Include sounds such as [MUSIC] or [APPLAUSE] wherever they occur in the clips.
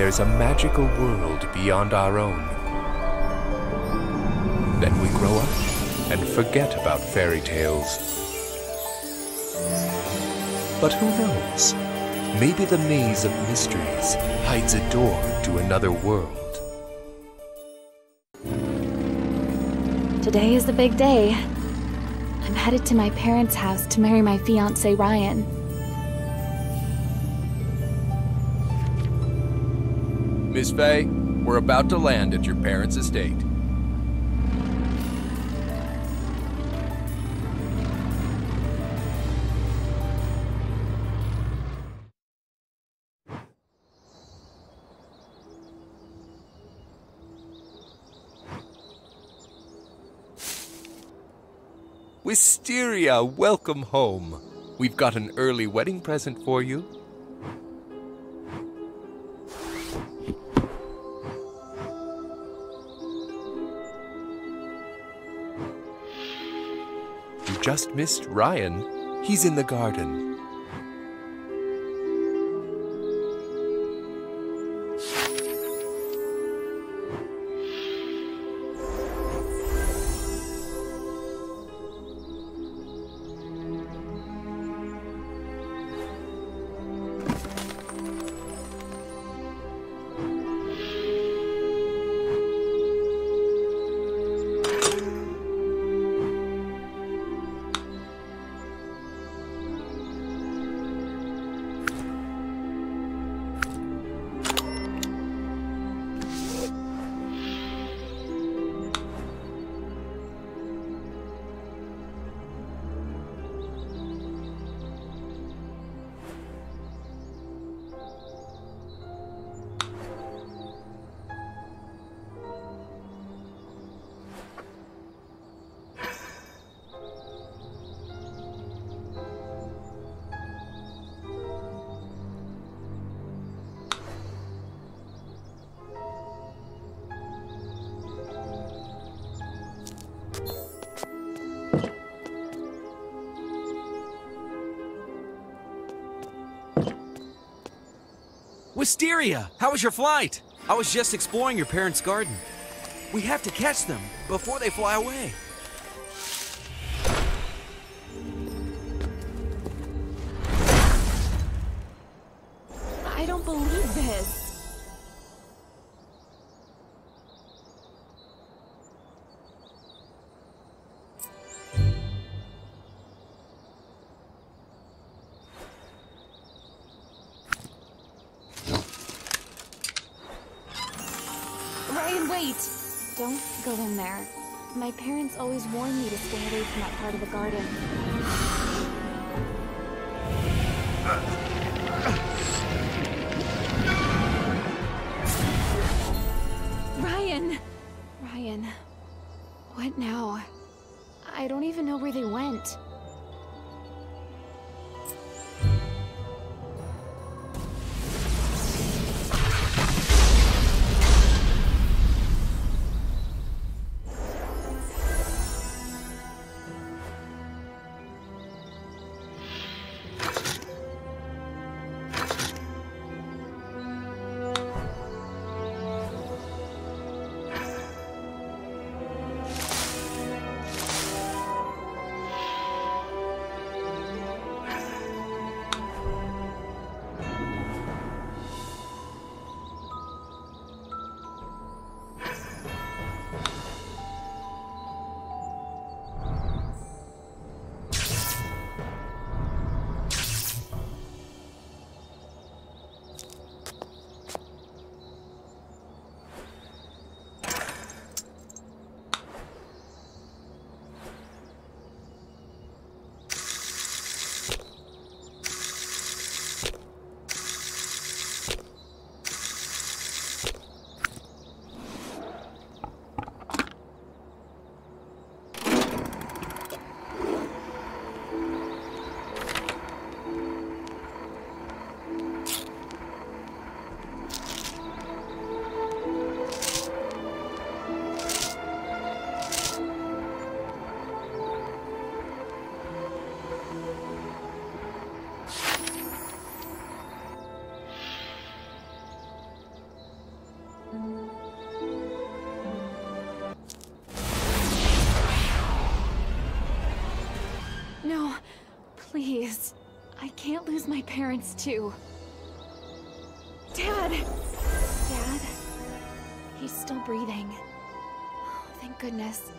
There's a magical world beyond our own. Then we grow up and forget about fairy tales. But who knows? Maybe the maze of mysteries hides a door to another world. Today is the big day. I'm headed to my parents' house to marry my fiance Ryan. Miss Faye, we're about to land at your parents' estate. Wisteria, welcome home. We've got an early wedding present for you. Just missed Ryan. He's in the garden. How was your flight? I was just exploring your parents' garden. We have to catch them before they fly away. Lose my parents, too. Dad! Dad? He's still breathing. Oh, thank goodness.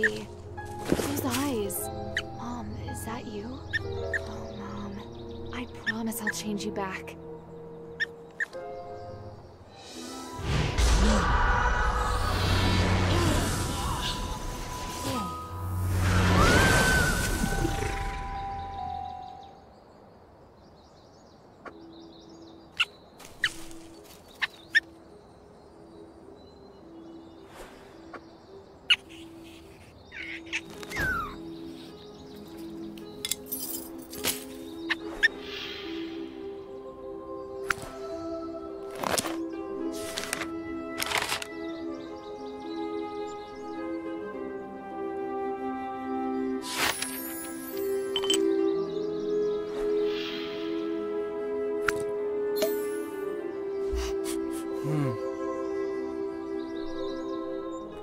Be. Those eyes. Mom, is that you? Oh, Mom. I promise I'll change you back.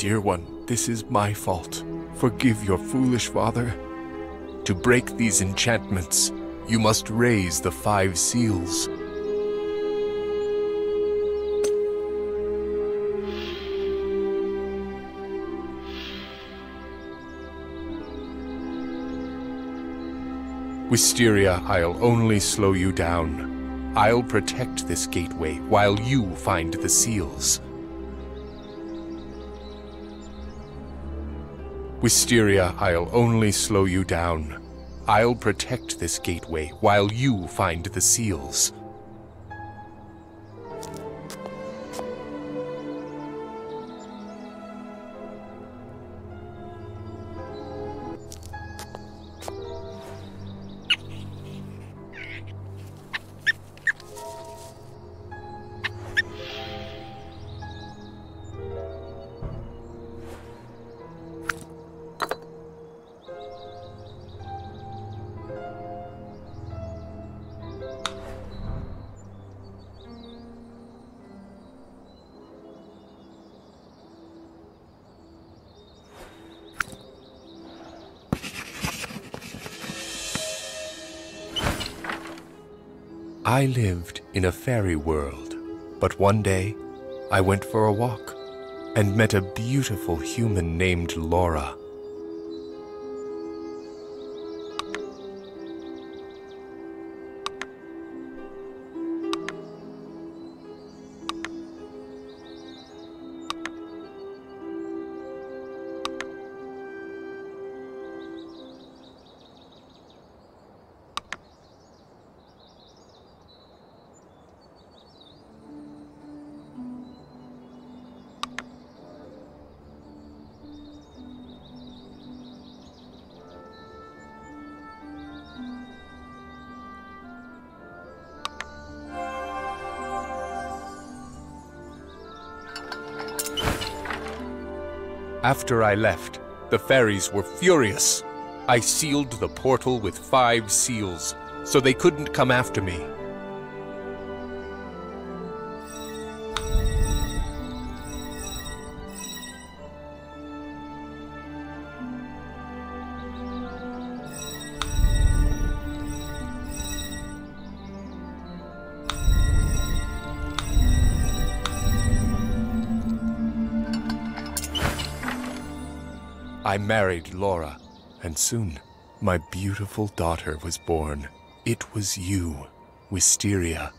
Dear one, this is my fault. Forgive your foolish father. To break these enchantments, you must raise the five seals. Wisteria, I'll only slow you down. I'll protect this gateway while you find the seals. Wisteria, I'll only slow you down. I'll protect this gateway while you find the seals. Fairy world, but one day I went for a walk and met a beautiful human named Laura. After I left, the fairies were furious. I sealed the portal with five seals, so they couldn't come after me. I married Laura, and soon my beautiful daughter was born. It was you, Wisteria.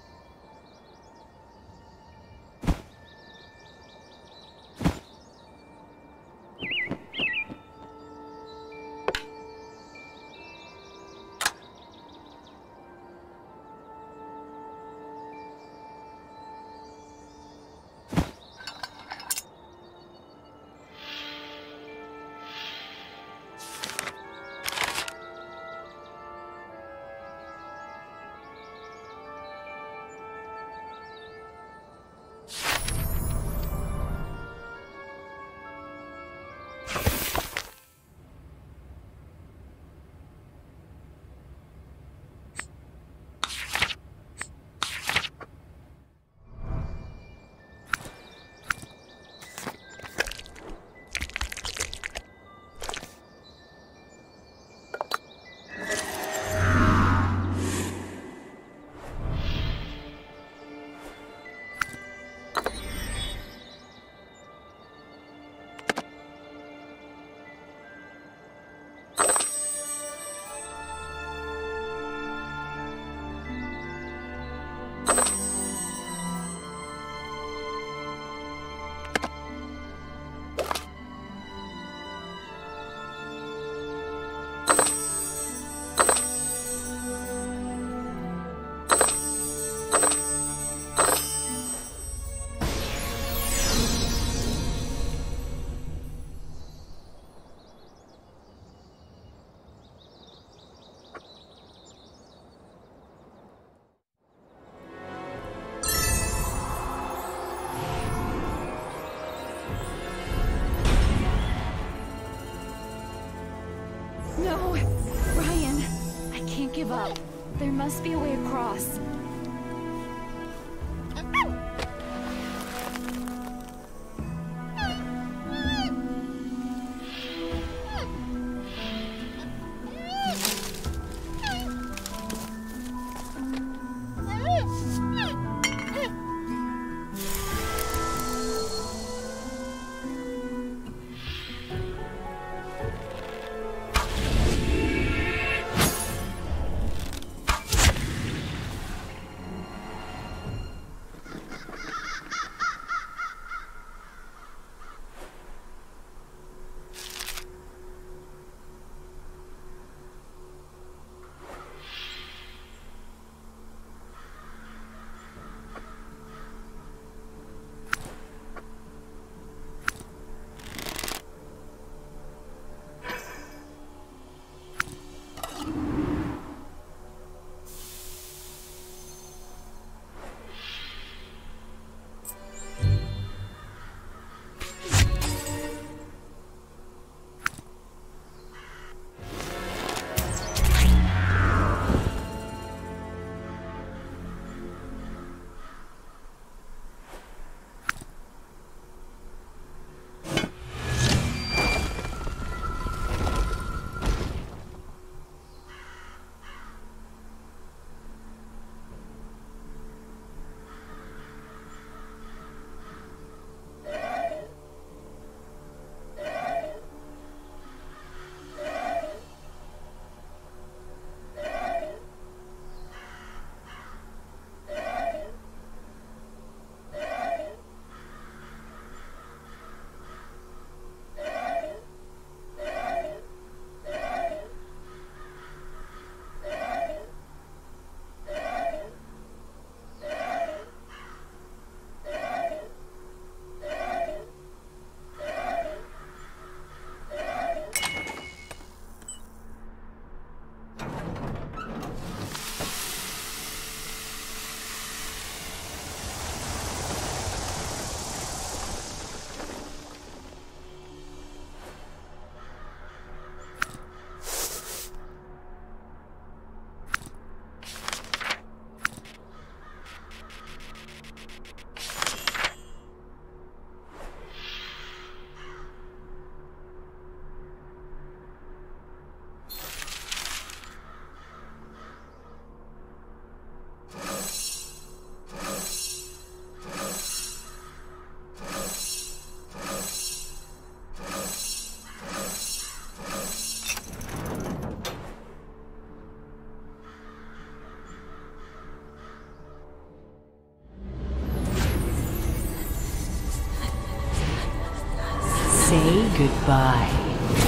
Say goodbye.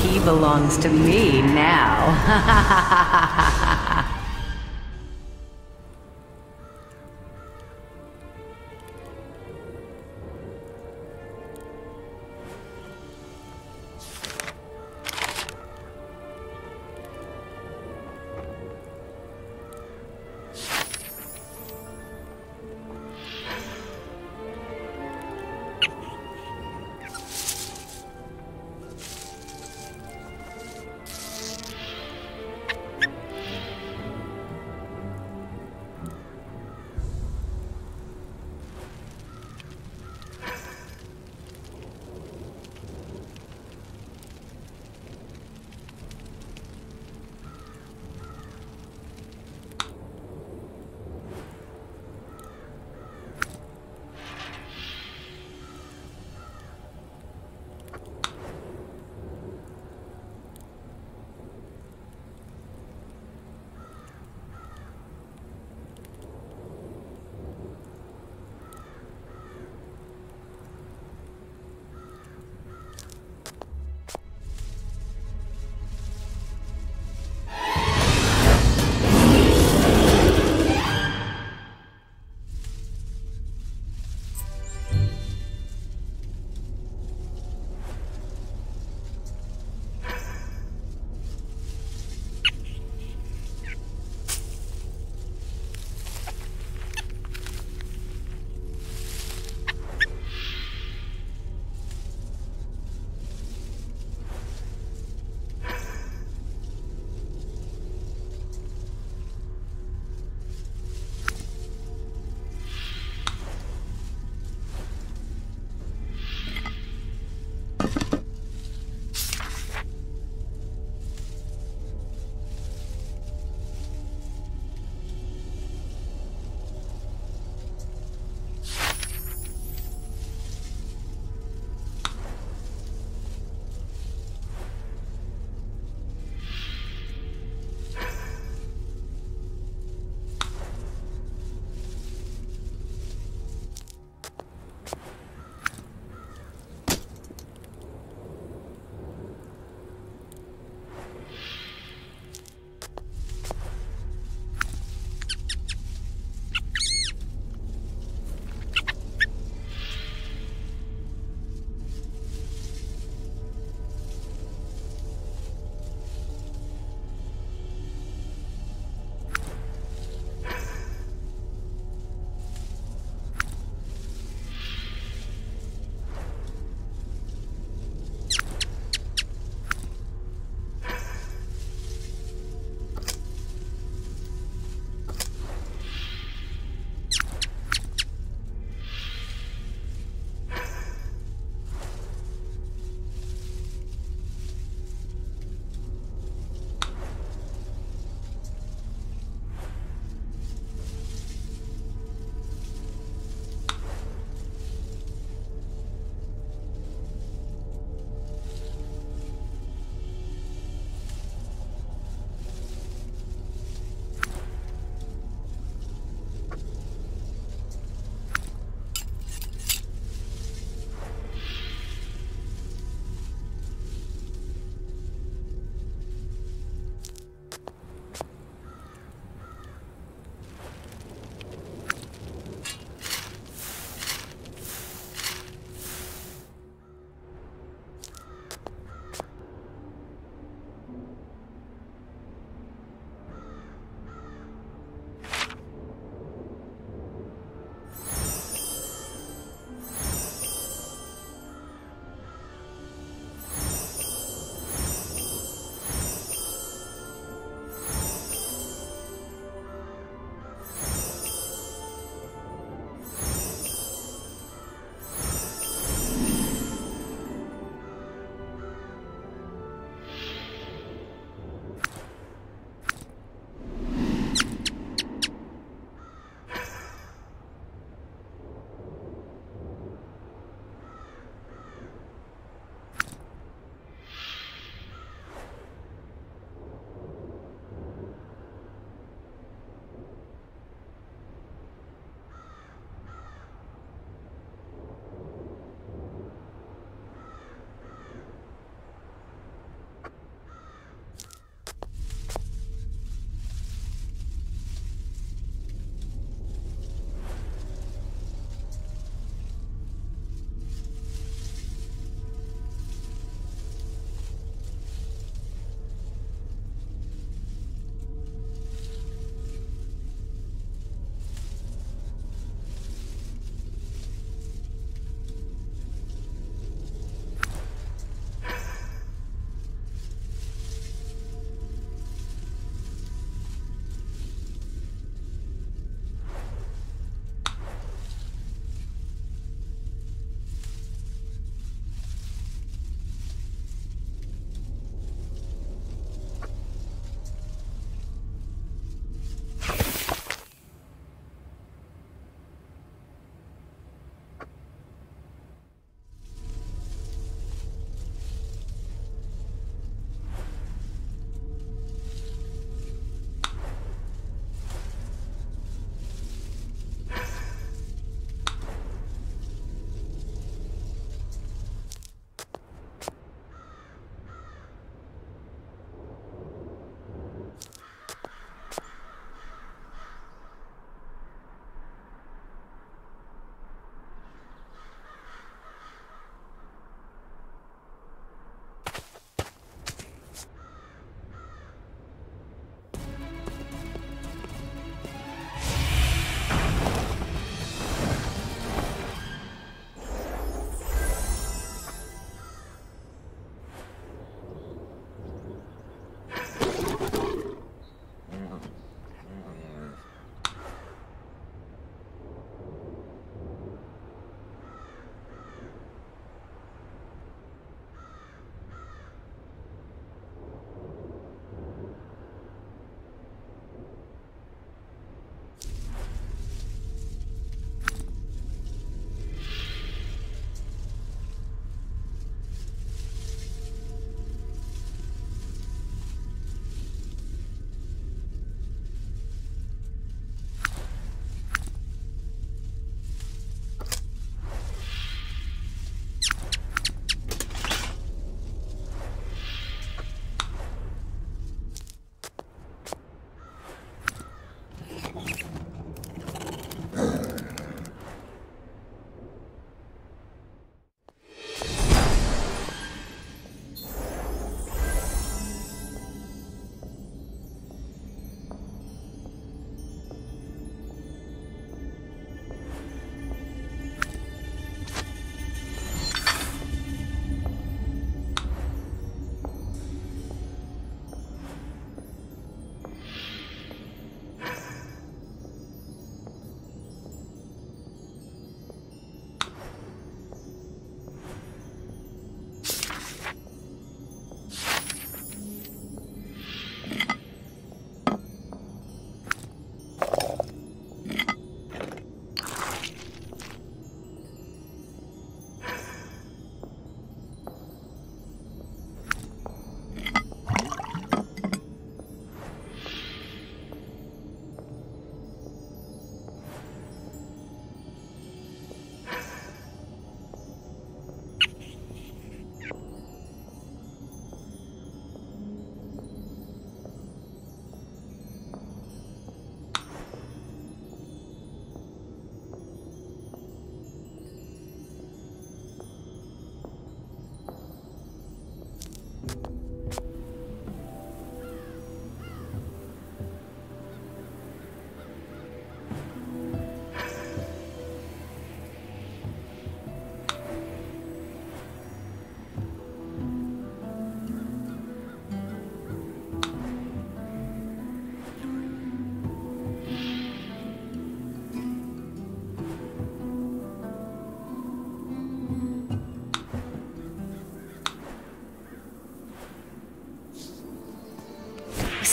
He belongs to me now. [LAUGHS]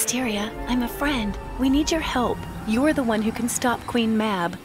Mysteria, I'm a friend. We need your help. You're the one who can stop Queen Mab.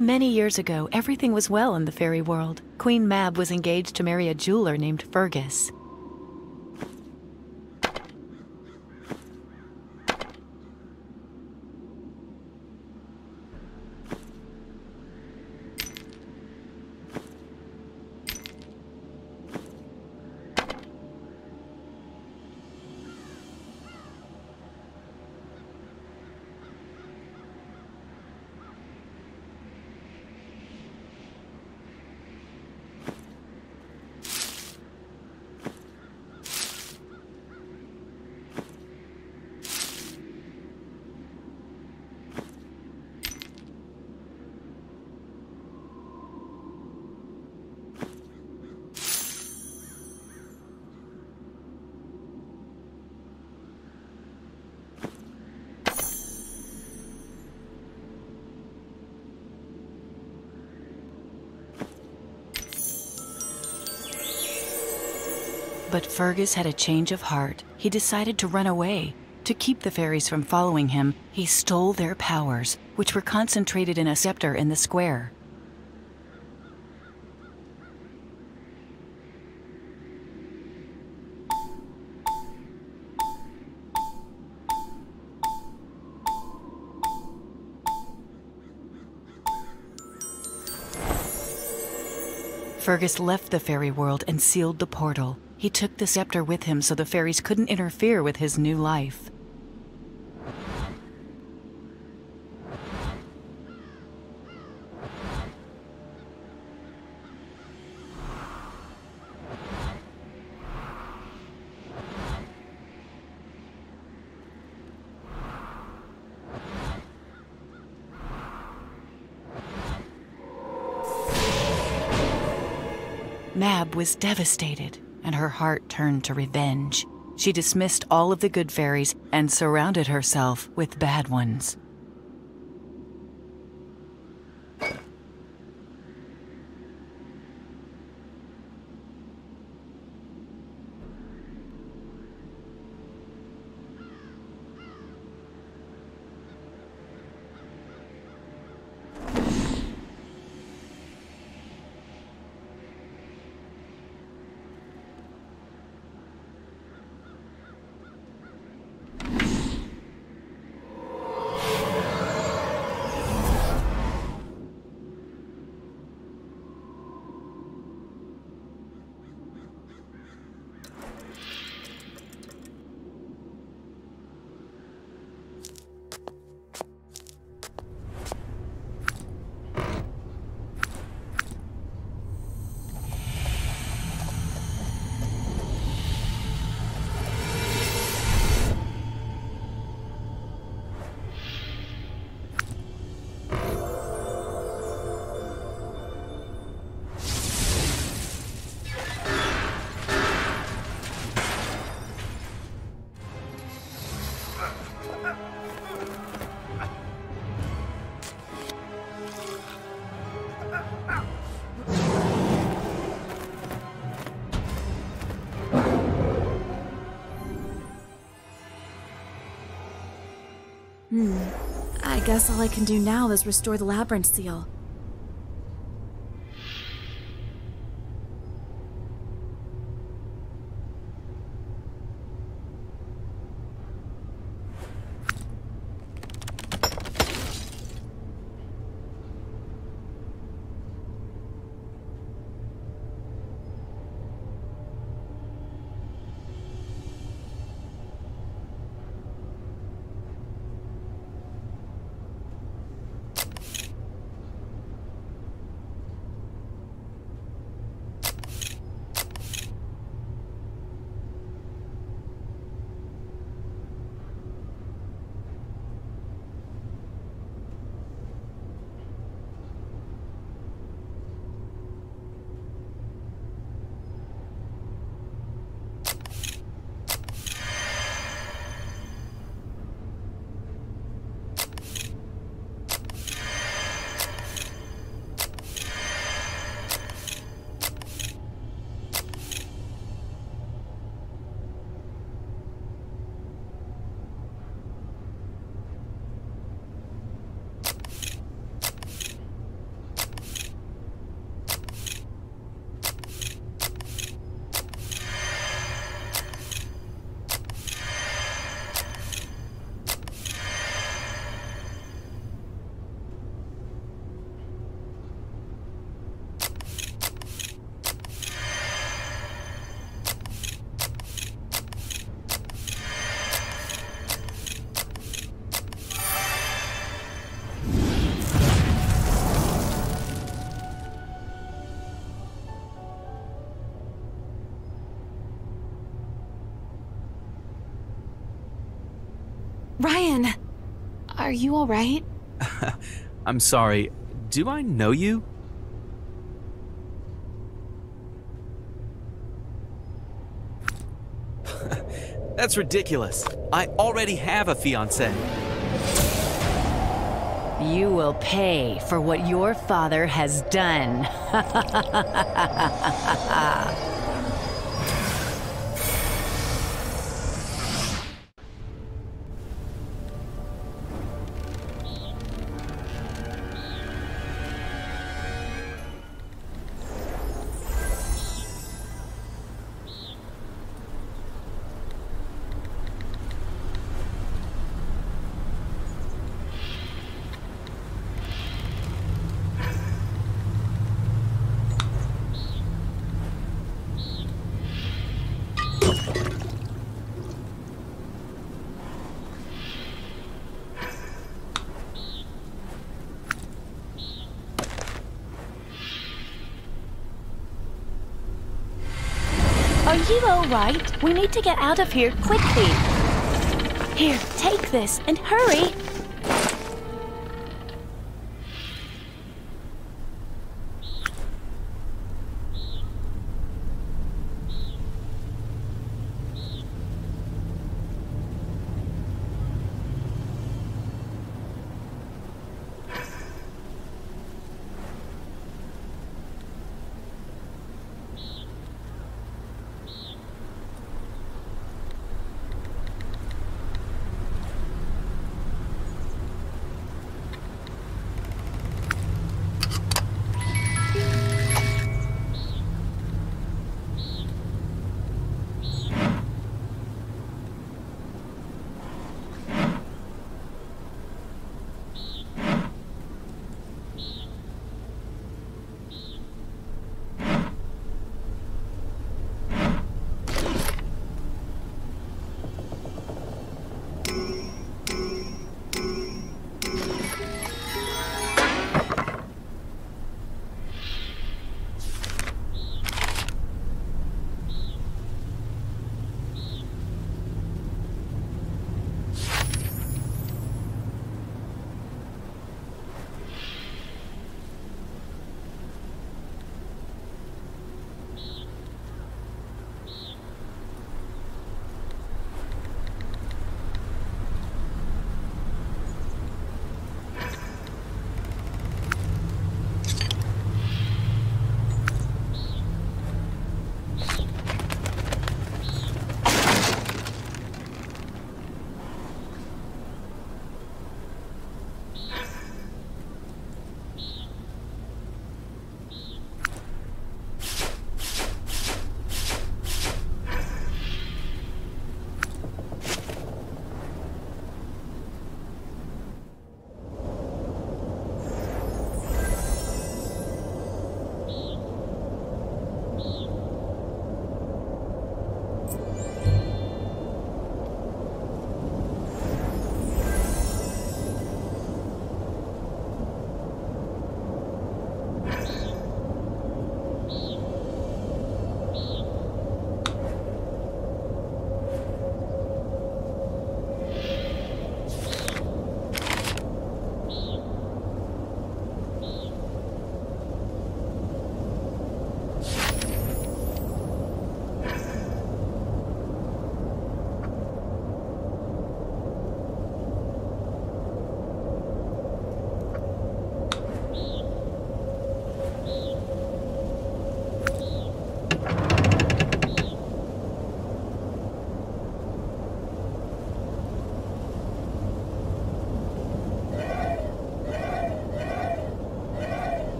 Many years ago, everything was well in the fairy world. Queen Mab was engaged to marry a jeweler named Fergus. But Fergus had a change of heart. He decided to run away. To keep the fairies from following him, he stole their powers, which were concentrated in a scepter in the square. Fergus left the fairy world and sealed the portal. He took the scepter with him so the fairies couldn't interfere with his new life. Mab was devastated, and her heart turned to revenge. She dismissed all of the good fairies and surrounded herself with bad ones. Guess all I can do now is restore the labyrinth seal. Ryan, are you alright? [LAUGHS] I'm sorry. Do I know you? [LAUGHS] That's ridiculous. I already have a fiance. You will pay for what your father has done. [LAUGHS] you alright? We need to get out of here quickly. Here, take this and hurry.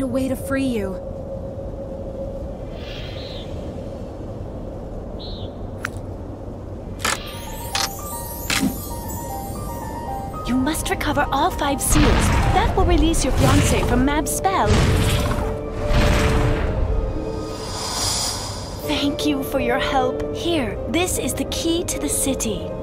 Find a way to free you. You must recover all five seals. That will release your fiancé from Mab's spell. Thank you for your help. Here, this is the key to the city.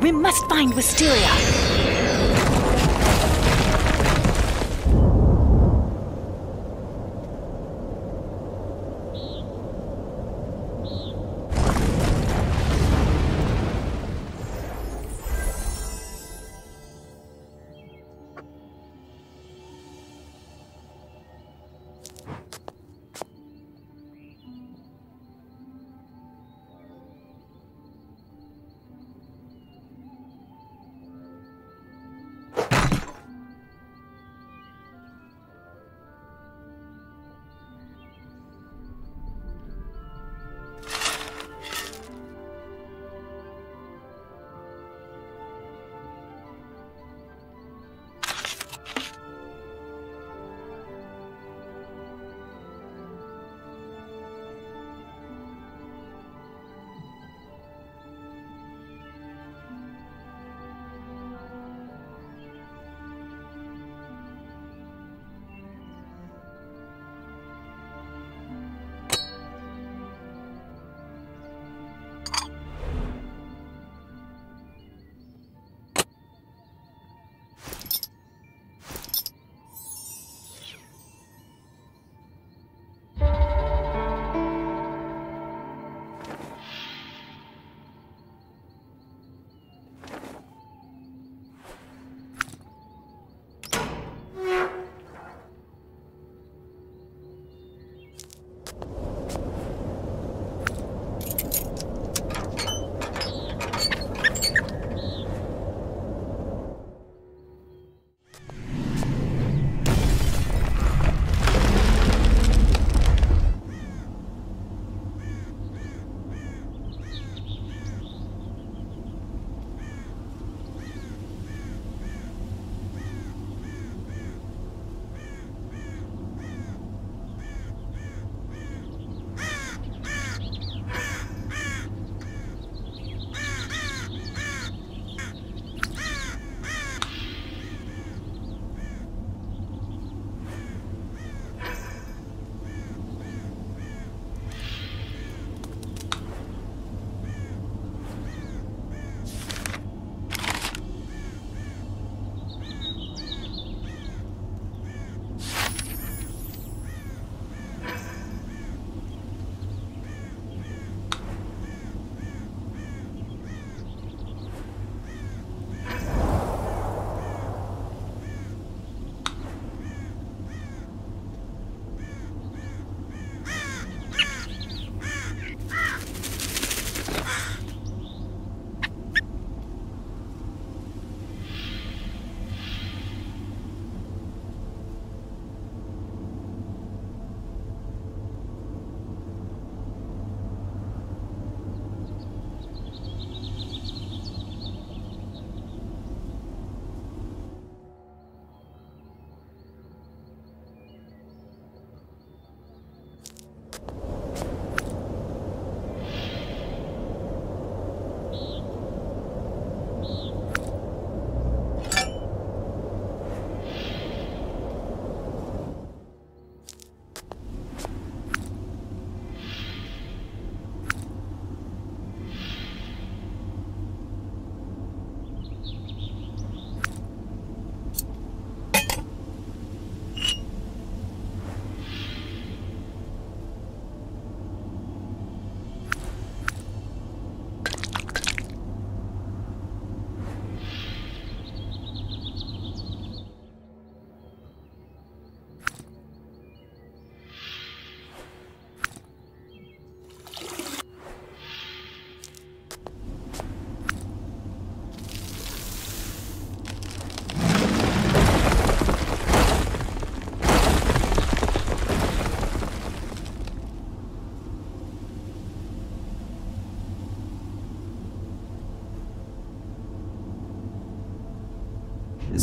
We must find Wisteria!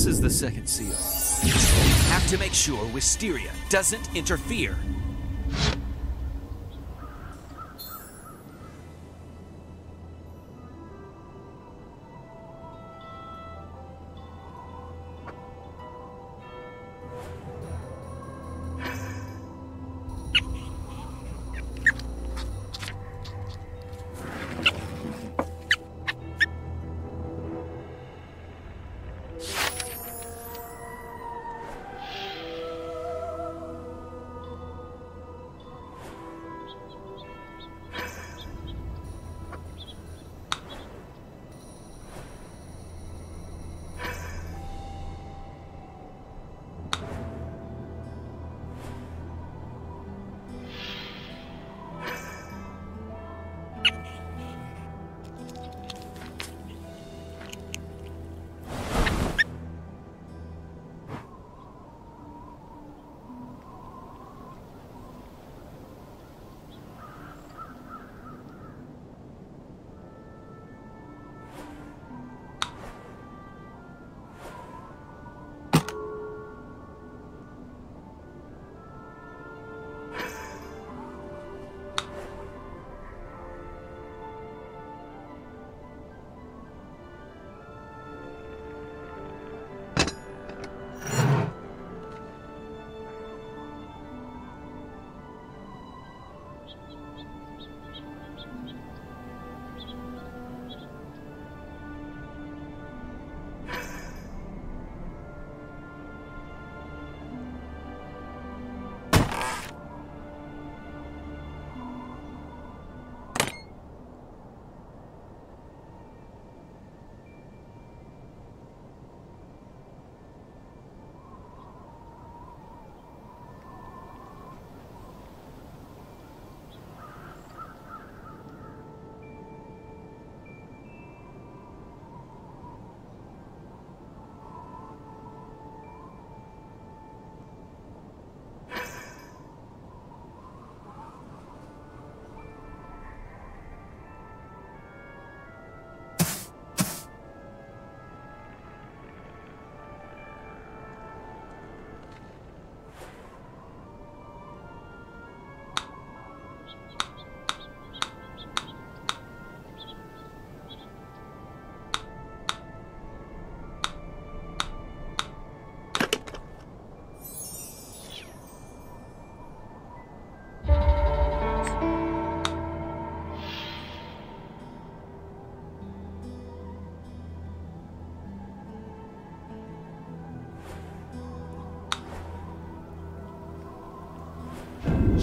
This is the second seal. Have to make sure Wisteria doesn't interfere.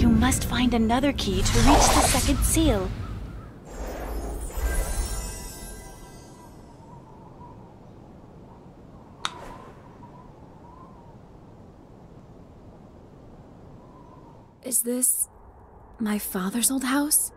You must find another key to reach the second seal. Is this my father's old house?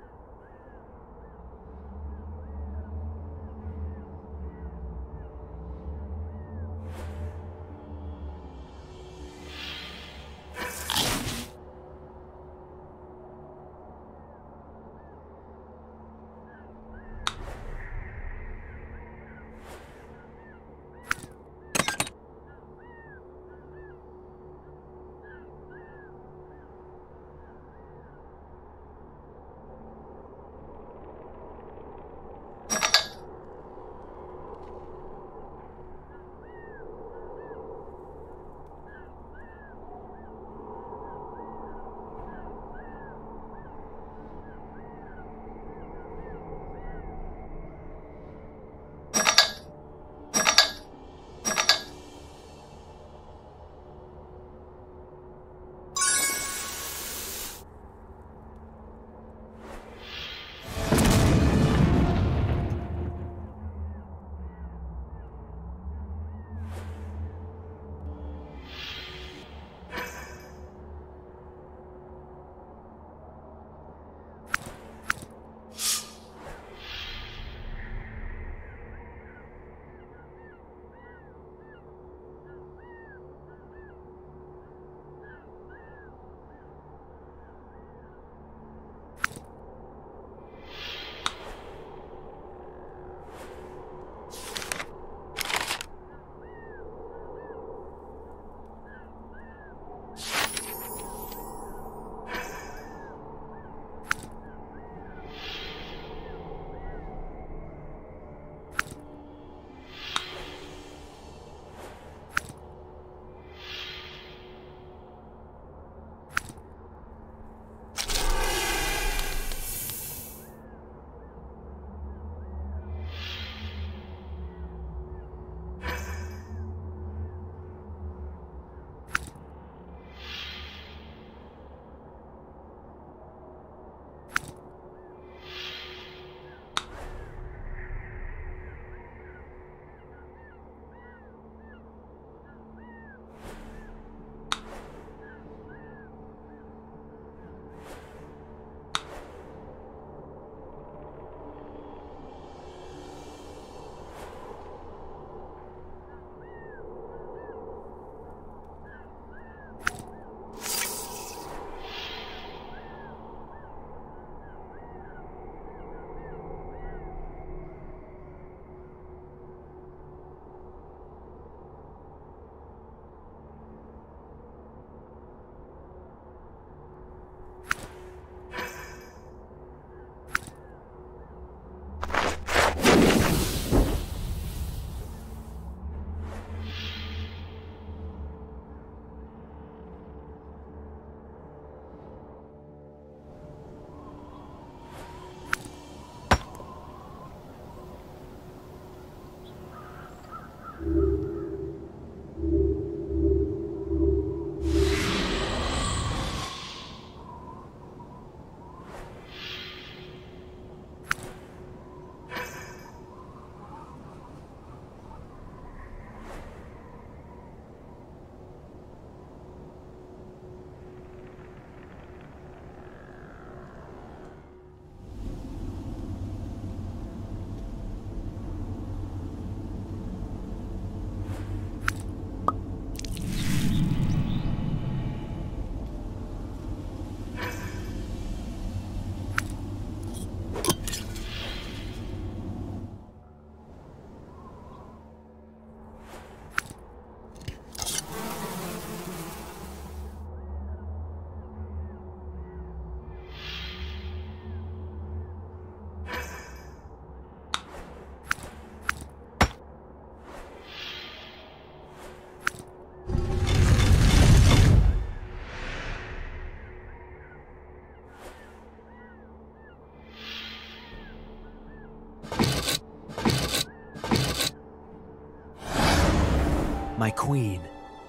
Queen.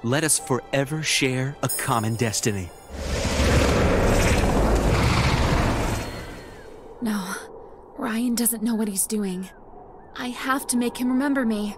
Let us forever share a common destiny. No, Ryan doesn't know what he's doing. I have to make him remember me.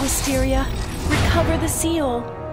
Wisteria. Recover the seal.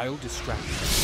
I'll distract you.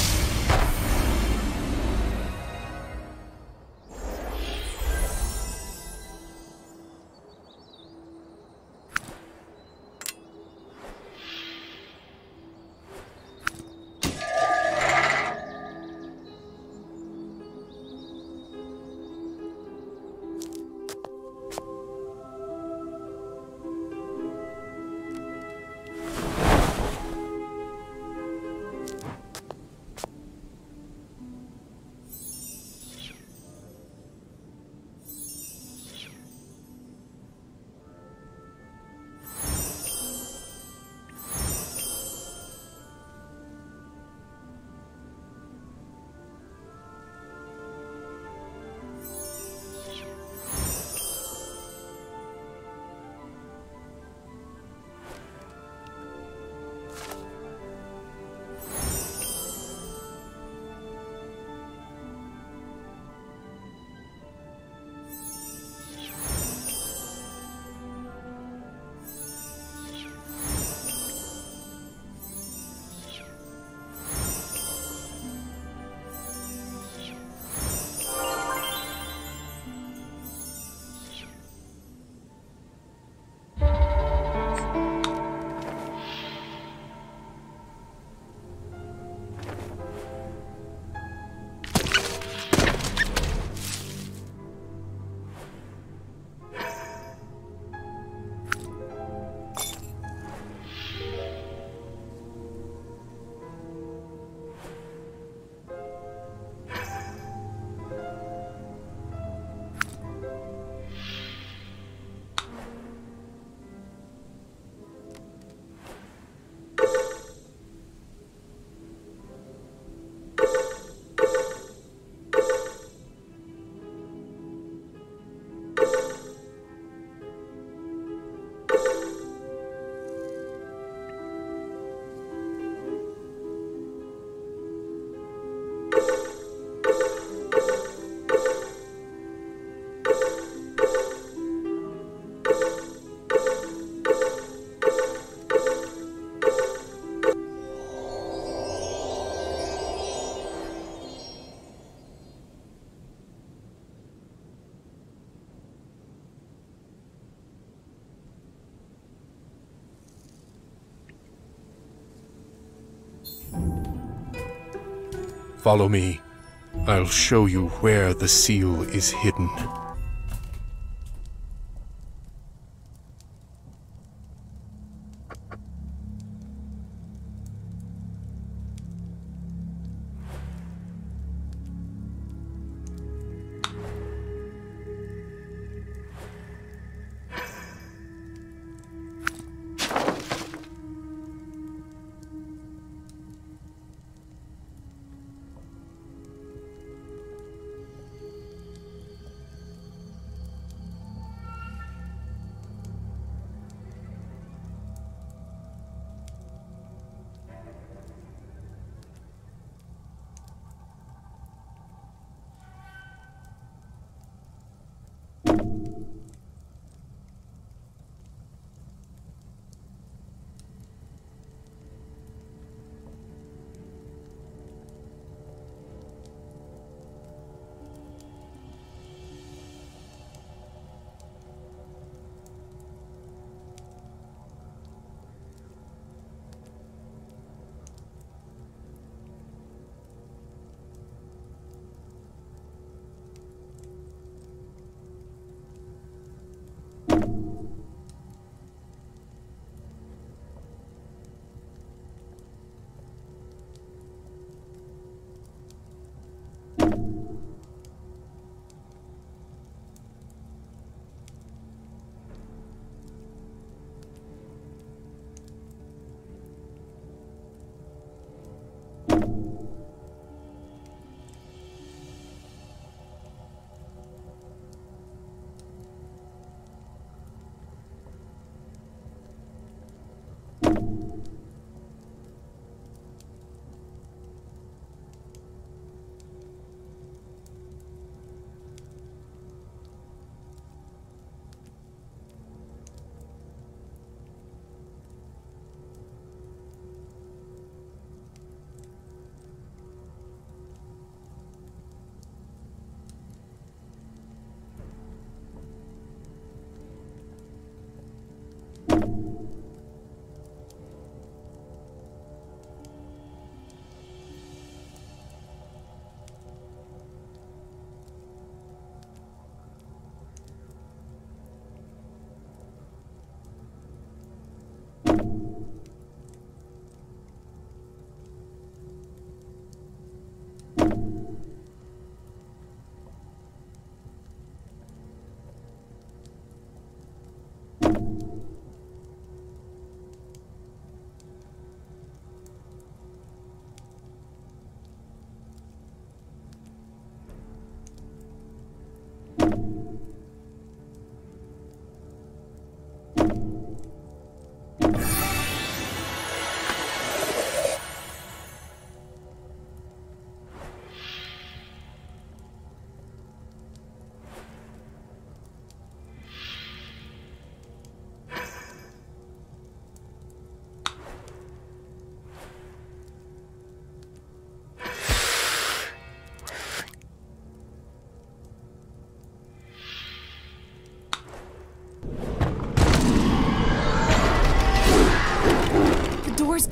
Follow me. I'll show you where the seal is hidden.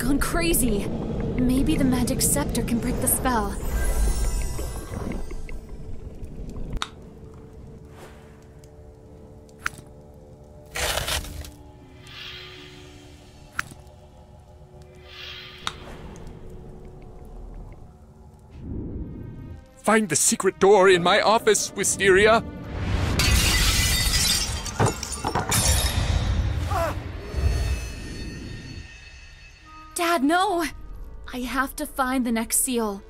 Gone crazy. Maybe the magic scepter can break the spell. Find the secret door in my office, Wisteria. I have to find the next seal.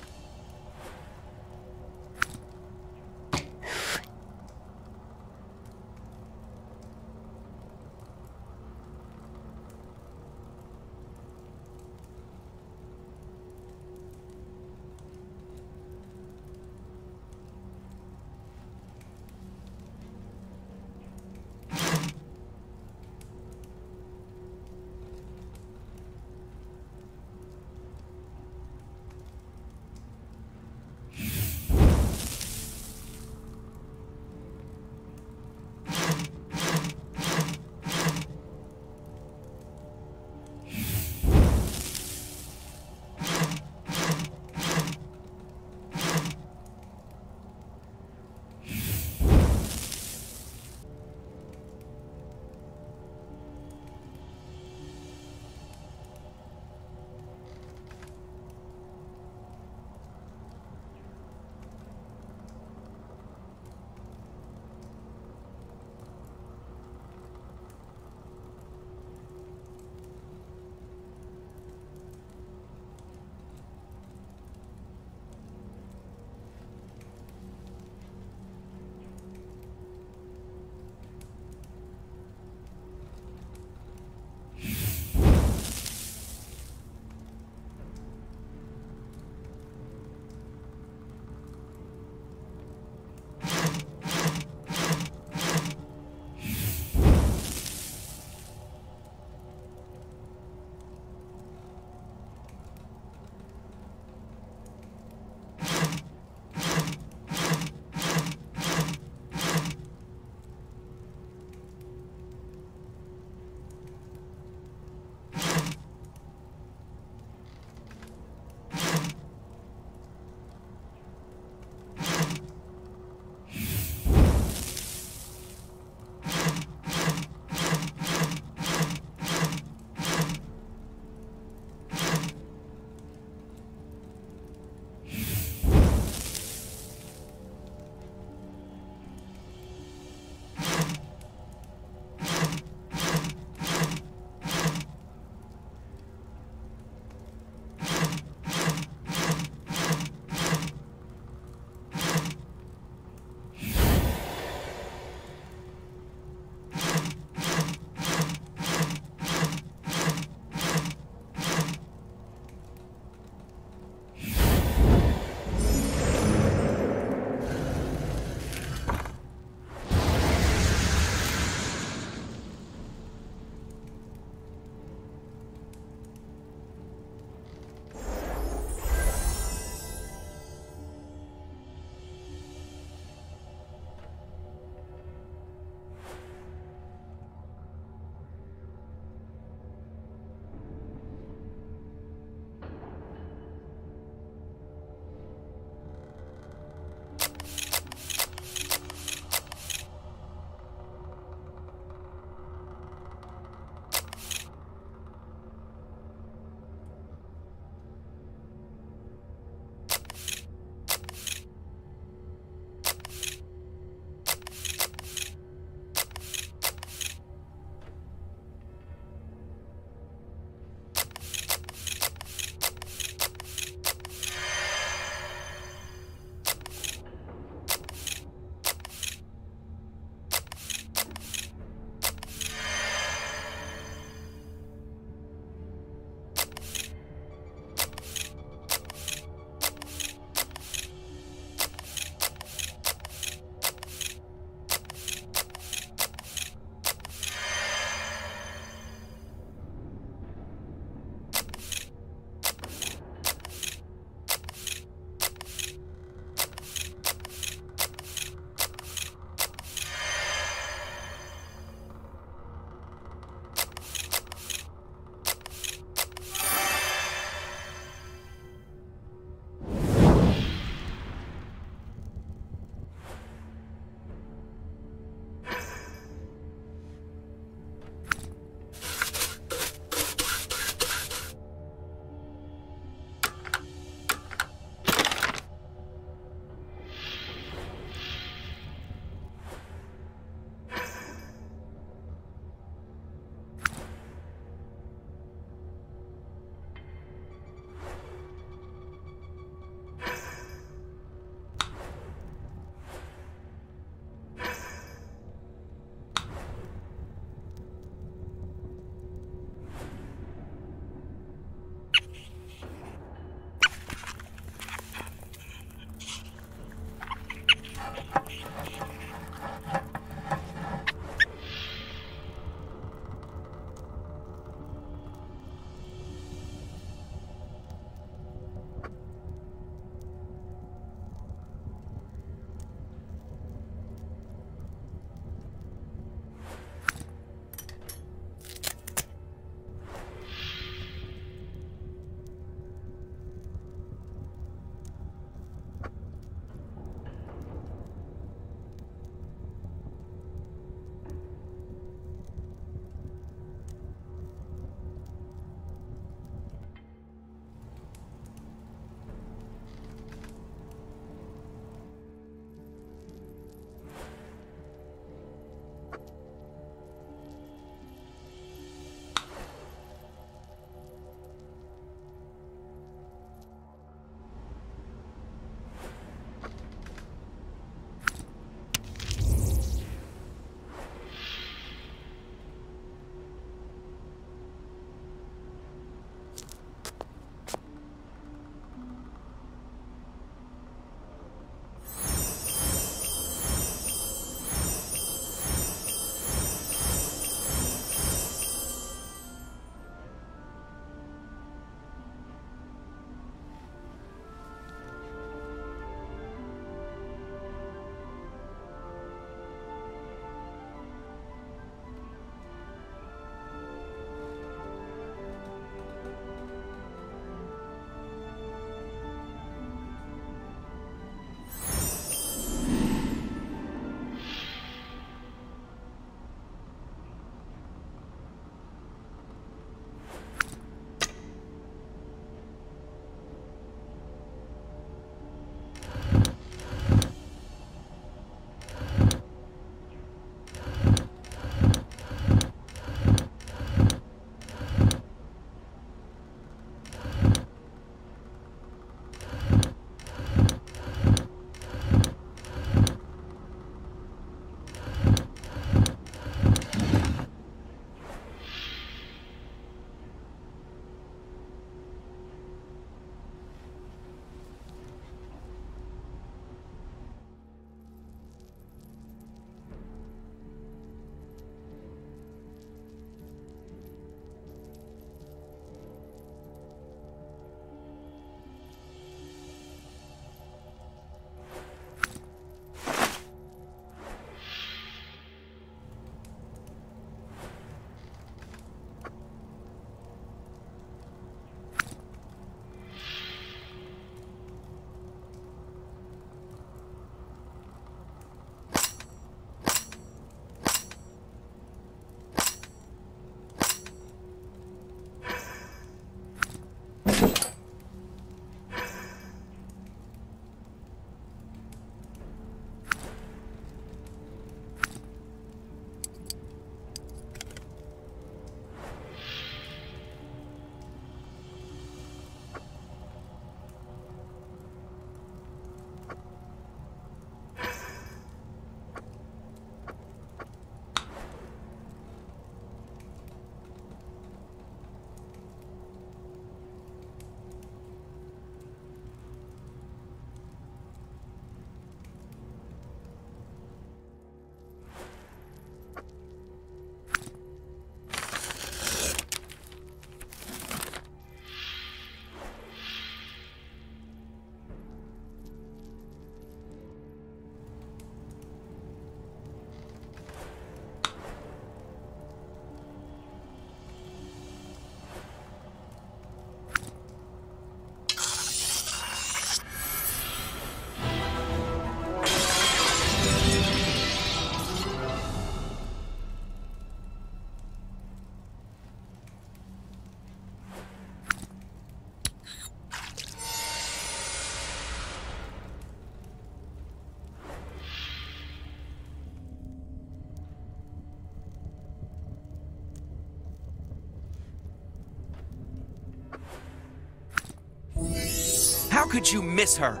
Could you miss her?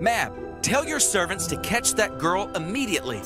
Mab, tell your servants to catch that girl immediately.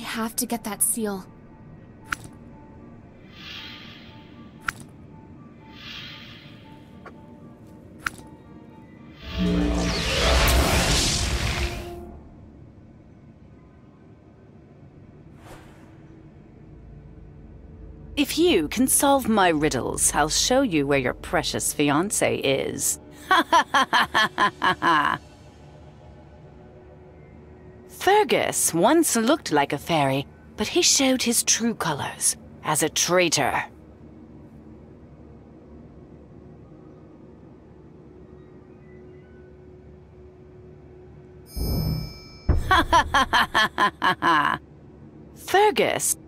Have to get that seal. If you can solve my riddles, I'll show you where your precious fiance is. [LAUGHS] Fergus once looked like a fairy, but he showed his true colors as a traitor. [LAUGHS] Fergus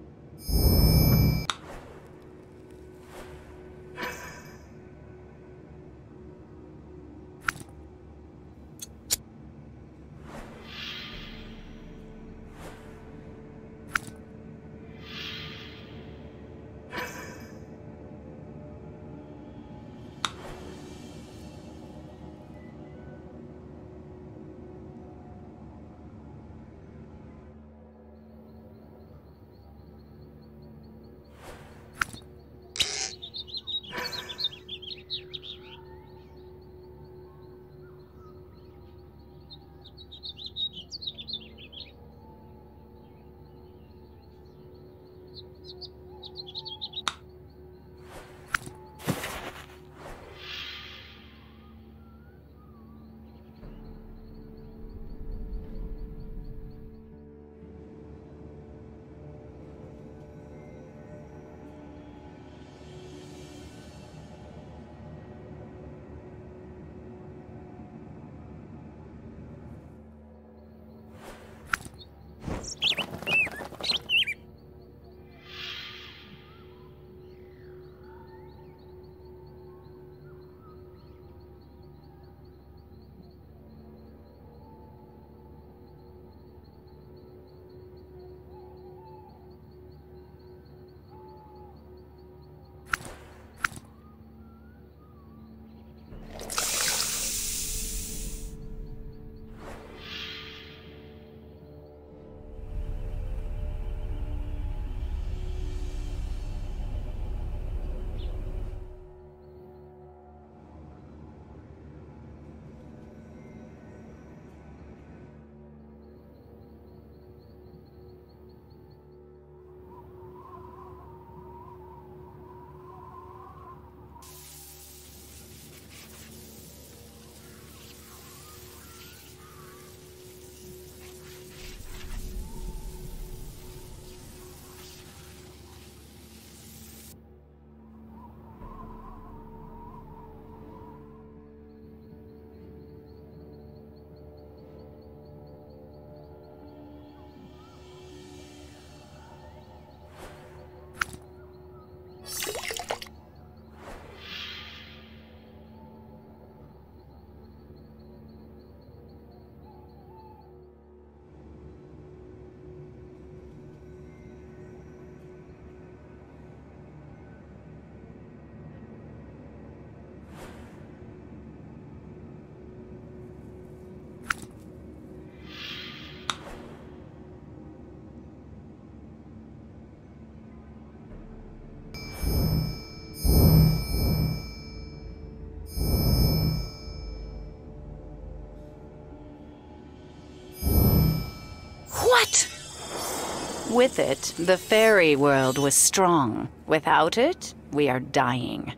With it, the fairy world was strong. Without it, we are dying.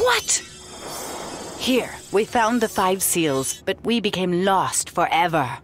What? Here, we found the five seals, but we became lost forever.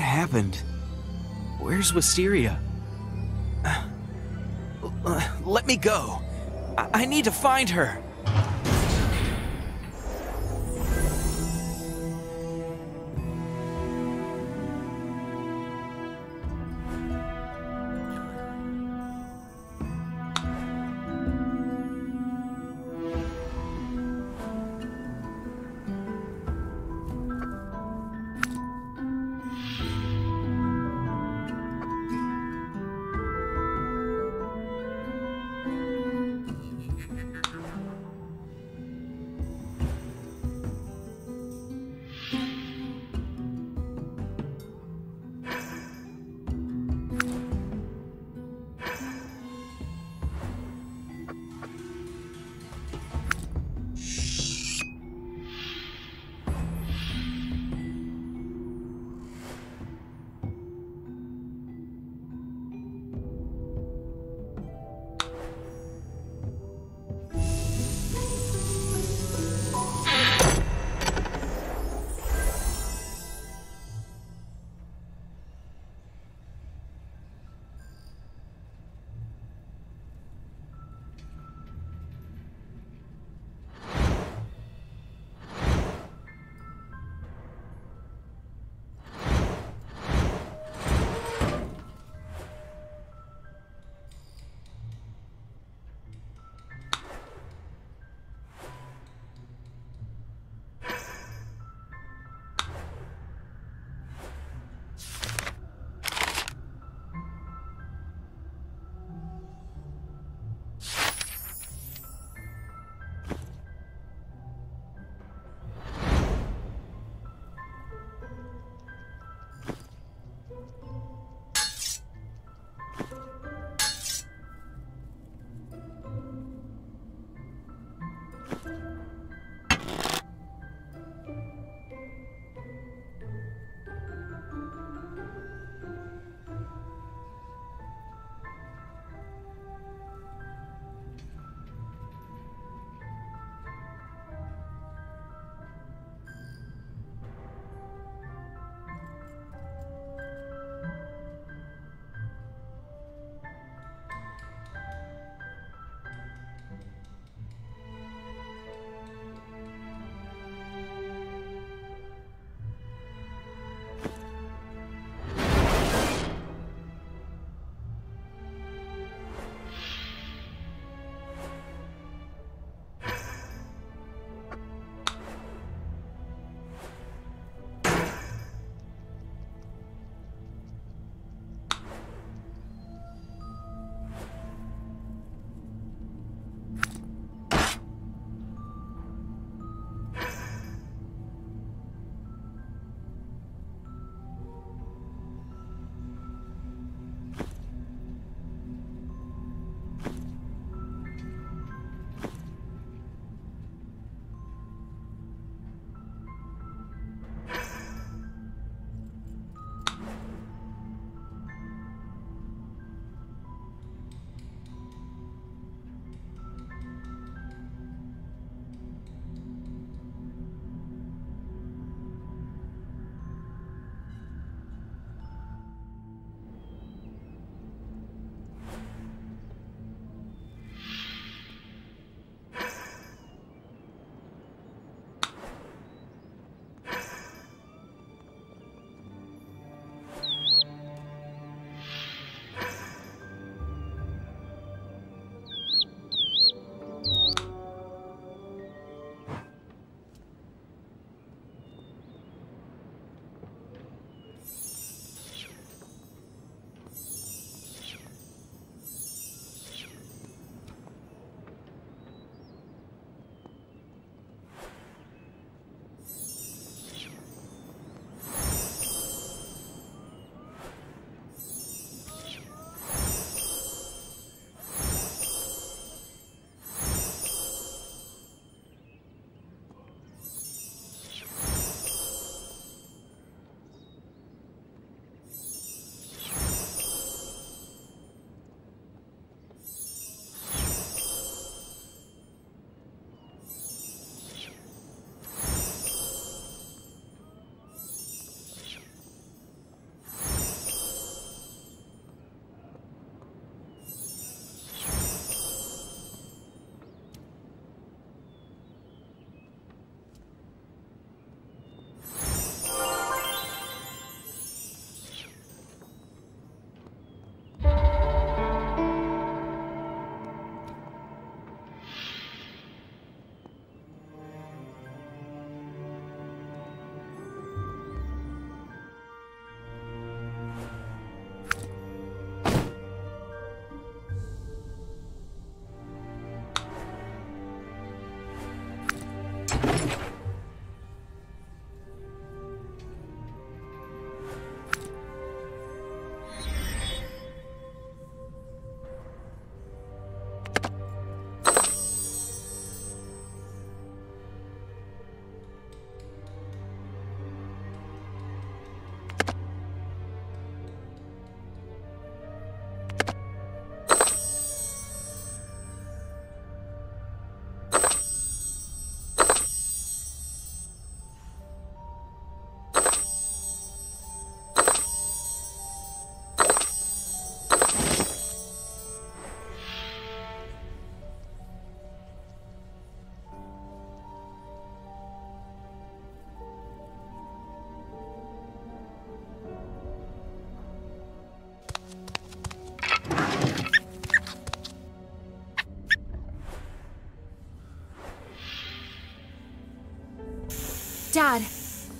Happened? Where's Wisteria? Uh, let me go. I, I need to find her.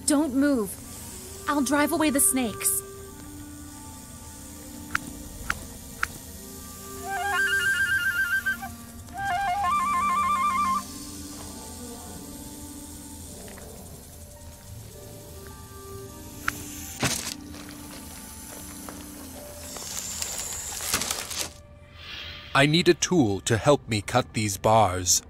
Don't move. I'll drive away the snakes. I need a tool to help me cut these bars.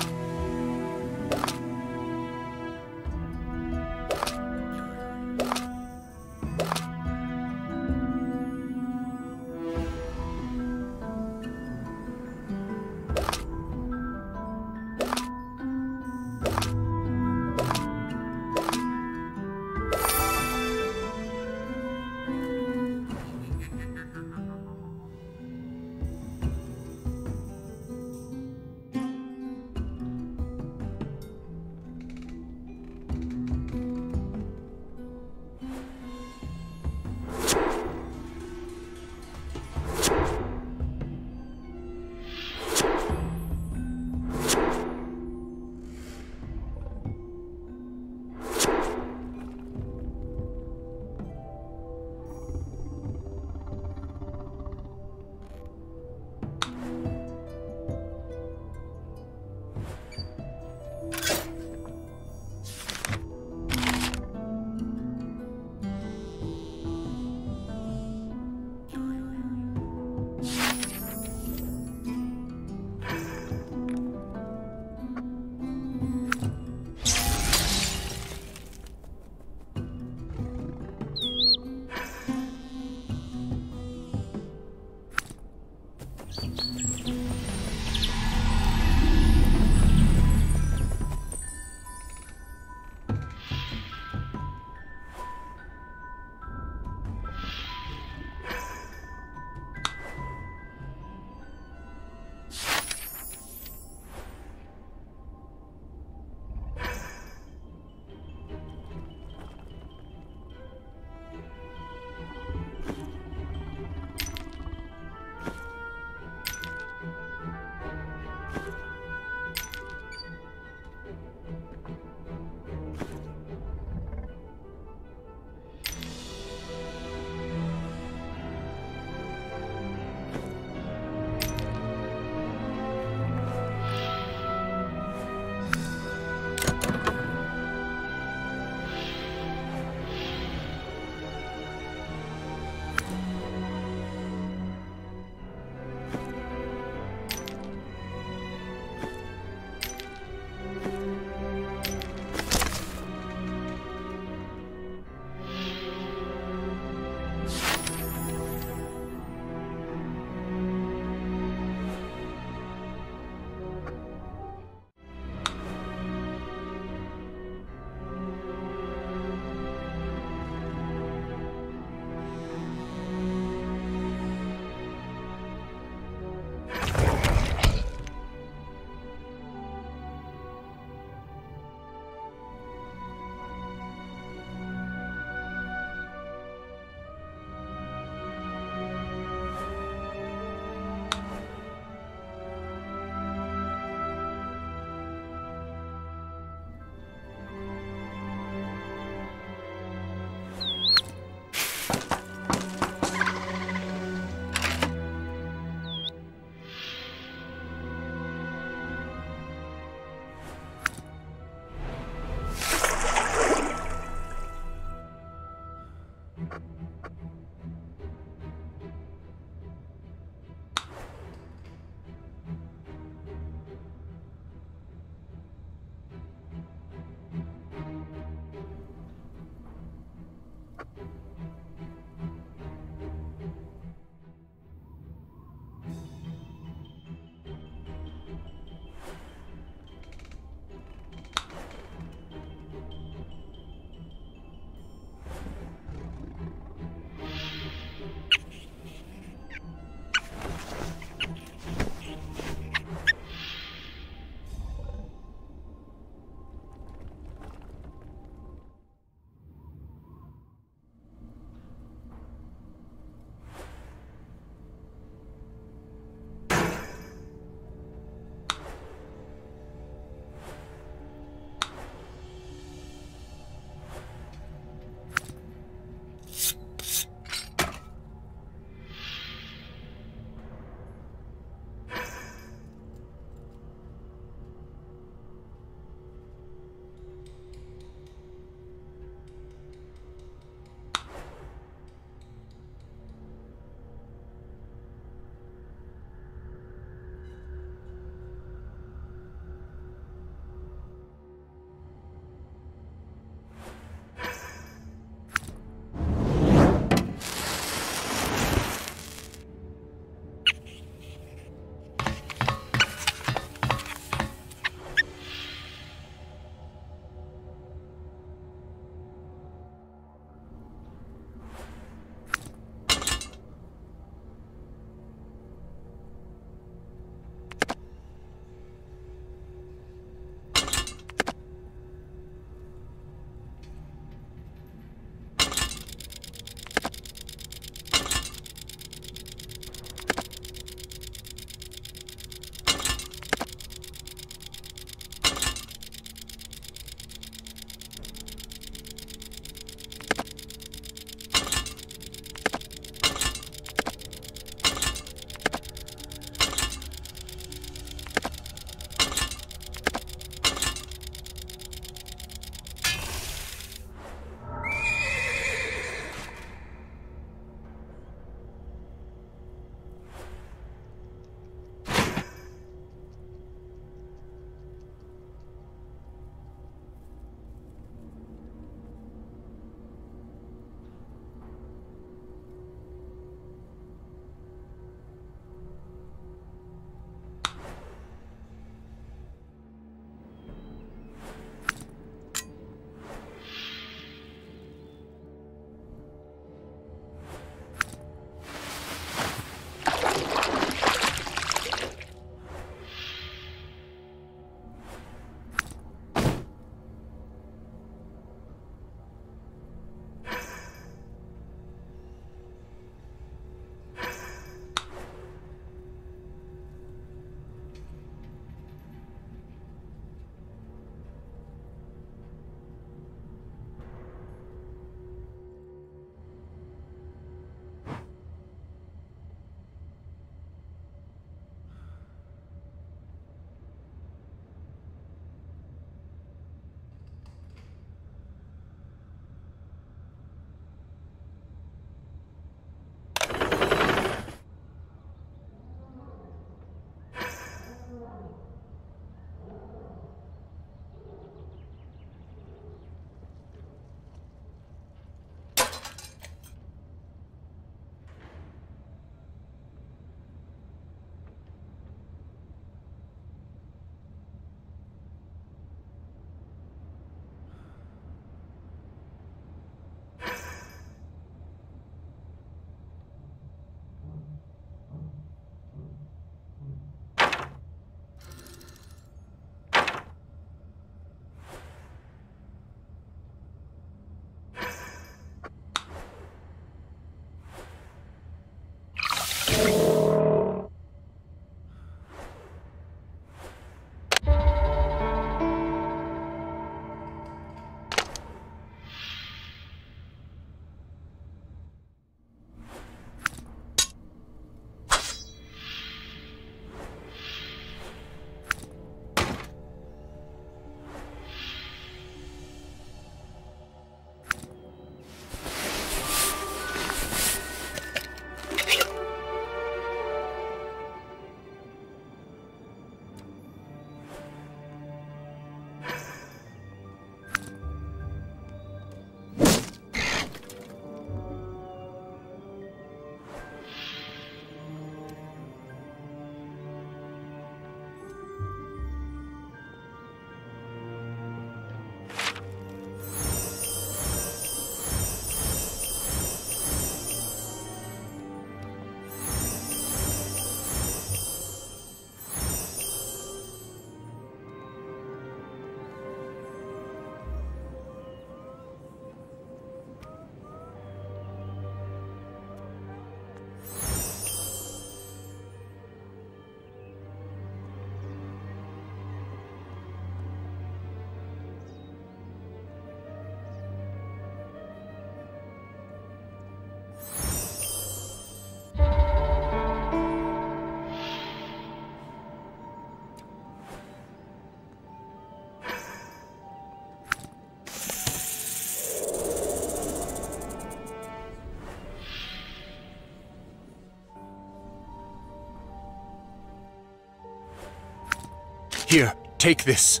Take this.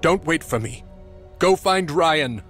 Don't wait for me. Go find Ryan.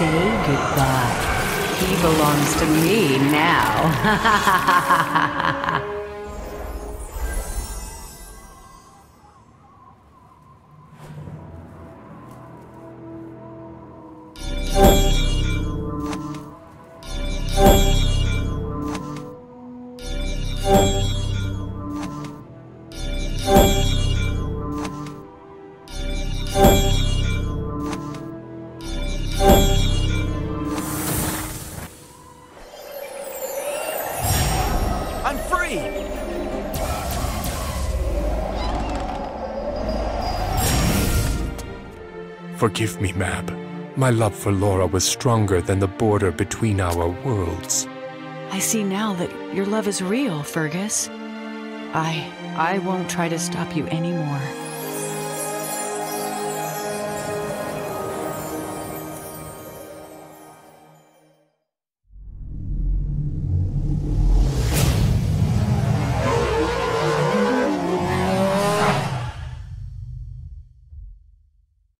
say goodbye. He belongs to me now. [LAUGHS] Forgive me, Mab. My love for Laura was stronger than the border between our worlds. I see now that your love is real, Fergus. I I won't try to stop you anymore.